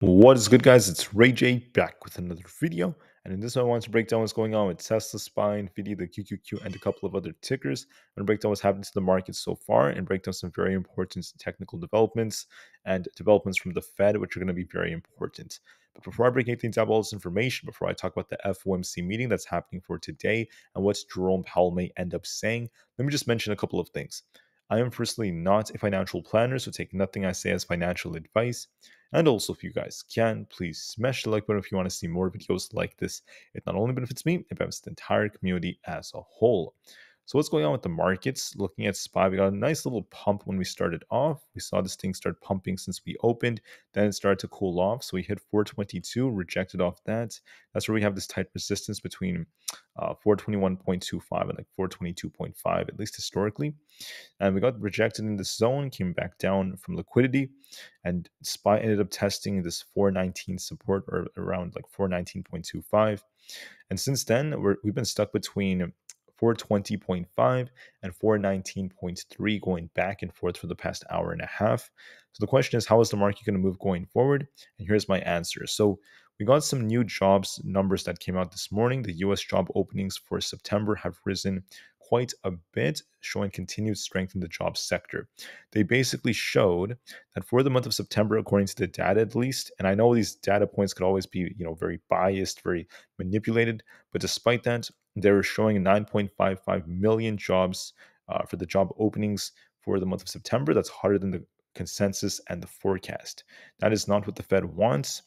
What is good, guys? It's Rey-Jay back with another video. And in this one, I want to break down what's going on with Tesla, SPY, NVIDIA, the QQQ, and a couple of other tickers. I'm going to break down what's happened to the market so far and break down some very important technical developments and developments from the Fed, which are going to be very important. But before I break anything down all this information, before I talk about the FOMC meeting that's happening for today and what Jerome Powell may end up saying, let me just mention a couple of things. I am personally not a financial planner, so take nothing I say as financial advice. And also, if you guys can, please smash the like button if you want to see more videos like this. It not only benefits me, it benefits the entire community as a whole. So what's going on with the markets? Looking at SPY, we got a nice little pump when we started off. We saw this thing start pumping since we opened. Then it started to cool off. So we hit 422, rejected off that. That's where we have this tight resistance between uh, 421.25 and like 422.5, at least historically. And we got rejected in this zone, came back down from liquidity, and SPY ended up testing this 419 support or around like 419.25. And since then, we have been stuck between 420.5 and 419.3 going back and forth for the past hour and a half. So the question is, how is the market going to move going forward? And here's my answer. So we got some new jobs numbers that came out this morning. The US job openings for September have risen quite a bit, showing continued strength in the job sector. They basically showed that for the month of September, according to the data at least, and I know these data points could always be, you know, very biased, very manipulated, but despite that, they were showing 9.55 million jobs uh, for the job openings for the month of September. That's harder than the consensus and the forecast. That is not what the Fed wants.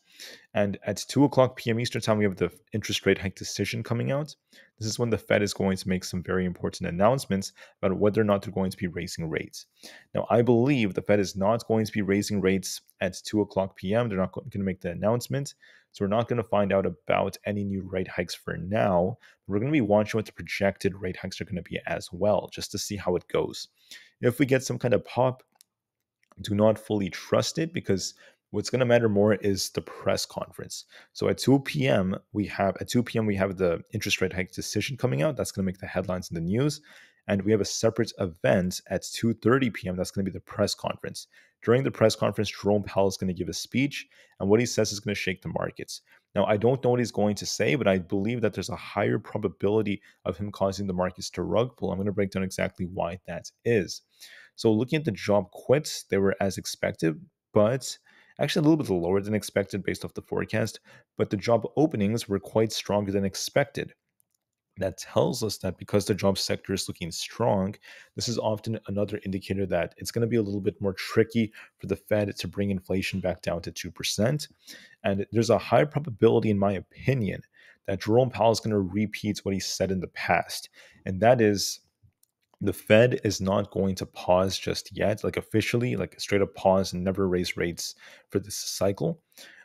And at 2 o'clock p.m. Eastern Time, we have the interest rate hike decision coming out. This is when the Fed is going to make some very important announcements about whether or not they're going to be raising rates. Now, I believe the Fed is not going to be raising rates at 2 o'clock p.m. They're not going to make the announcement. So we're not going to find out about any new rate hikes for now. We're going to be watching what the projected rate hikes are going to be as well, just to see how it goes. If we get some kind of pop, do not fully trust it because what's going to matter more is the press conference. So at 2 p.m. we have at 2 p.m. we have the interest rate hike decision coming out. That's going to make the headlines in the news. And we have a separate event at 2:30 p.m. That's going to be the press conference. During the press conference, Jerome Powell is going to give a speech, and what he says is going to shake the markets. Now, I don't know what he's going to say, but I believe that there's a higher probability of him causing the markets to rug pull. I'm going to break down exactly why that is. So, looking at the job quits, they were as expected, but actually a little bit lower than expected based off the forecast, but the job openings were quite stronger than expected. That tells us that because the job sector is looking strong, this is often another indicator that it's going to be a little bit more tricky for the Fed to bring inflation back down to 2%. And there's a high probability, in my opinion, that Jerome Powell is going to repeat what he said in the past. And that is the Fed is not going to pause just yet, like officially, like straight up pause and never raise rates for this cycle,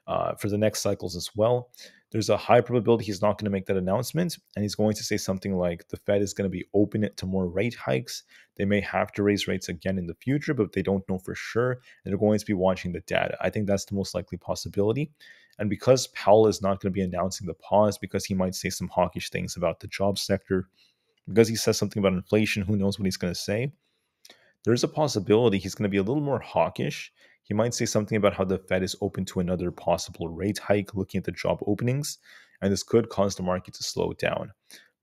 uh, for the next cycles as well. There's a high probability he's not going to make that announcement, and he's going to say something like the Fed is going to be open it to more rate hikes. They may have to raise rates again in the future, but they don't know for sure, and they're going to be watching the data. I think that's the most likely possibility. And because Powell is not going to be announcing the pause, because he might say some hawkish things about the job sector, because he says something about inflation, who knows what he's going to say. There's a possibility he's going to be a little more hawkish. He might say something about how the Fed is open to another possible rate hike, looking at the job openings, and this could cause the market to slow down.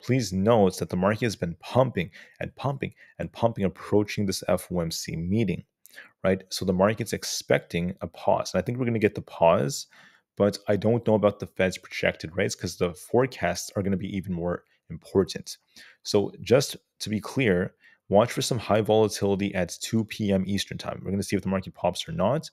Please note that the market has been pumping and pumping and pumping, approaching this FOMC meeting, right? So the market's expecting a pause. And I think we're going to get the pause, but I don't know about the Fed's projected rates because the forecasts are going to be even more important. So, just to be clear, watch for some high volatility at 2 p.m. Eastern time. We're going to see if the market pops or not.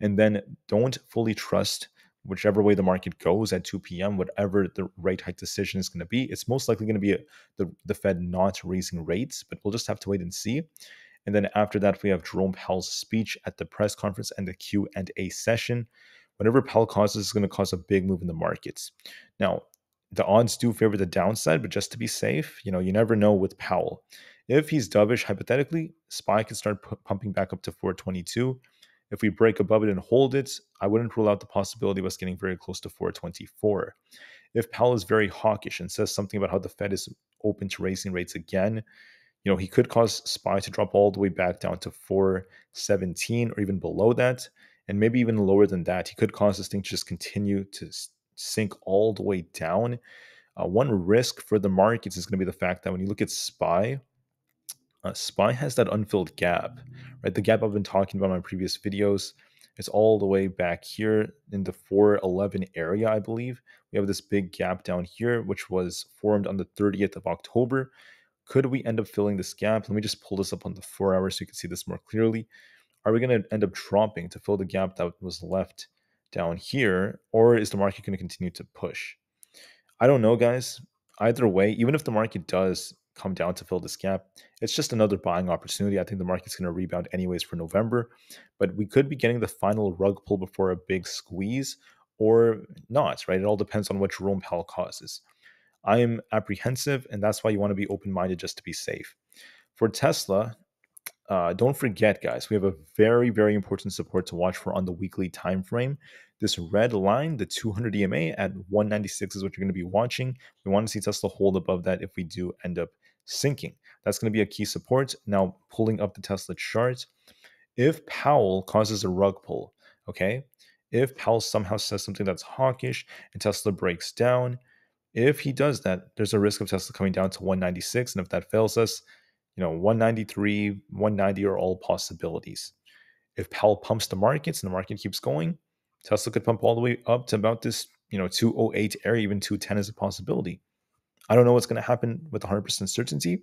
And then don't fully trust whichever way the market goes at 2 p.m., whatever the rate hike decision is going to be. It's most likely going to be a, the, the Fed not raising rates, but we'll just have to wait and see. And then after that, we have Jerome Powell's speech at the press conference and the Q and A session. Whatever Powell causes is going to cause a big move in the markets. Now, the odds do favor the downside, but just to be safe, you know, you never know with Powell. If he's dovish, hypothetically, SPY can start pumping back up to 422. If we break above it and hold it, I wouldn't rule out the possibility of us getting very close to 424. If Powell is very hawkish and says something about how the Fed is open to raising rates again, you know, he could cause SPY to drop all the way back down to 417 or even below that. and maybe even lower than that. He could cause this thing to just continue to sink all the way down. Uh, one risk for the markets is going to be the fact that when you look at SPY, uh, SPY has that unfilled gap, right? The gap I've been talking about in my previous videos. It's all the way back here in the 411 area, I believe. We have this big gap down here, which was formed on the 30th of October. Could we end up filling this gap? Let me just pull this up on the four hours so you can see this more clearly. Are we going to end up dropping to fill the gap that was left down here, or is the market going to continue to push? I don't know, guys. Either way, even if the market does come down to fill this gap, it's just another buying opportunity. I think the market's going to rebound anyways for November, but we could be getting the final rug pull before a big squeeze or not, right? It all depends on what Jerome Powell causes. I am apprehensive, and that's why you want to be open minded just to be safe. For Tesla, uh, don't forget, guys, we have a very, very important support to watch for on the weekly time frame. This red line, the 200 EMA at 196 is what you're going to be watching. We want to see Tesla hold above that if we do end up sinking. That's going to be a key support. Now, pulling up the Tesla chart, if Powell causes a rug pull, okay, if Powell somehow says something that's hawkish and Tesla breaks down, if he does that, there's a risk of Tesla coming down to 196. And if that fails us, you know, 193, 190 are all possibilities. If Powell pumps the markets and the market keeps going, Tesla could pump all the way up to about this, you know, 208 area, even 210 is a possibility. I don't know what's going to happen with 100% certainty,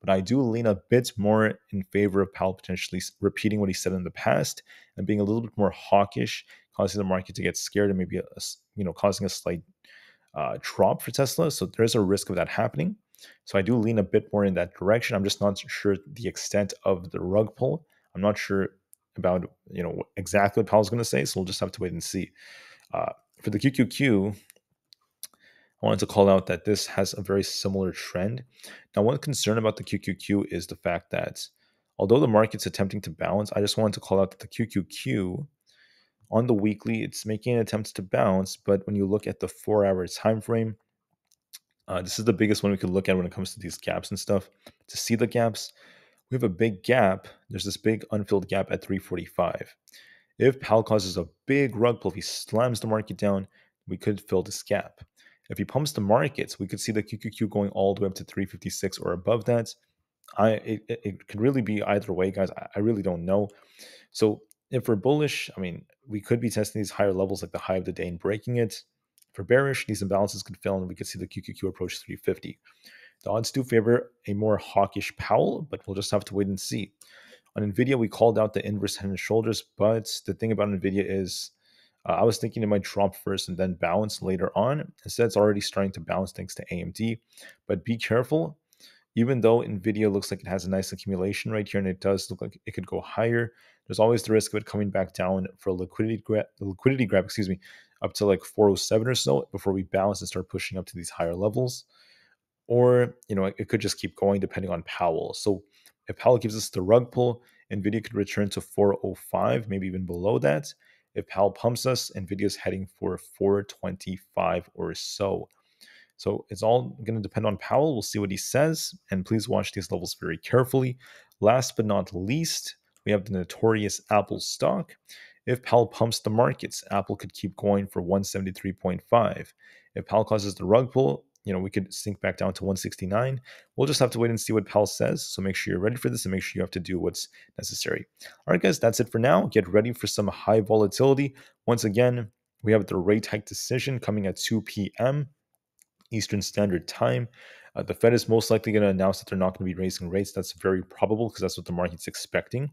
but I do lean a bit more in favor of Powell potentially repeating what he said in the past and being a little bit more hawkish, causing the market to get scared and maybe, a, you know, causing a slight uh, drop for Tesla. So there's a risk of that happening. So I do lean a bit more in that direction. I'm just not sure the extent of the rug pull. I'm not sure about you know exactly what Powell's going to say. So we'll just have to wait and see. Uh, for the QQQ, I wanted to call out that this has a very similar trend. Now, one concern about the QQQ is the fact that although the market's attempting to balance, I just wanted to call out that the QQQ on the weekly, it's making attempts to bounce, but when you look at the four-hour time frame, uh, this is the biggest one we could look at when it comes to these gaps and stuff. To see the gaps, we have a big gap. There's this big unfilled gap at 345. If Powell causes a big rug pull, if he slams the market down, we could fill this gap. If he pumps the markets, we could see the QQQ going all the way up to 356 or above that. I it, it could really be either way, guys. I, I really don't know. So if we're bullish, I mean, we could be testing these higher levels like the high of the day and breaking it. For bearish, these imbalances could fill, and we could see the QQQ approach 350. The odds do favor a more hawkish Powell, but we'll just have to wait and see. On NVIDIA, we called out the inverse head and shoulders, but the thing about NVIDIA is uh, I was thinking it might drop first and then bounce later on. Instead, it's already starting to bounce thanks to AMD. But be careful. Even though NVIDIA looks like it has a nice accumulation right here and it does look like it could go higher, there's always the risk of it coming back down for a liquidity grab, liquidity grab, excuse me, up to like 407 or so before we balance and start pushing up to these higher levels. Or, you know, it could just keep going depending on Powell. So if Powell gives us the rug pull, NVIDIA could return to 405, maybe even below that. If Powell pumps us, NVIDIA is heading for 425 or so. So it's all going to depend on Powell. We'll see what he says. And please watch these levels very carefully. Last but not least, we have the notorious Apple stock. If Powell pumps the markets, Apple could keep going for 173.5. If Powell causes the rug pull, you know, we could sink back down to 169. We'll just have to wait and see what Powell says. So make sure you're ready for this and make sure you have to do what's necessary. All right, guys, that's it for now. Get ready for some high volatility. Once again, we have the rate hike decision coming at 2 p.m. Eastern Standard Time. Uh, the Fed is most likely going to announce that they're not going to be raising rates. That's very probable because that's what the market's expecting.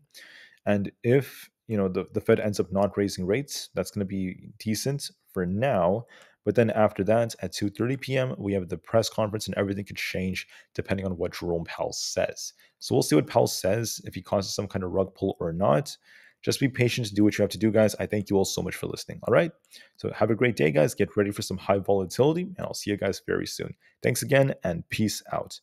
And if you know the, the Fed ends up not raising rates, that's going to be decent for now. But then after that, at 2:30 p.m., we have the press conference, and everything could change depending on what Jerome Powell says. So we'll see what Powell says if he causes some kind of rug pull or not. Just be patient do what you have to do, guys. I thank you all so much for listening. All right. So have a great day, guys. Get ready for some high volatility, and I'll see you guys very soon. Thanks again, and peace out.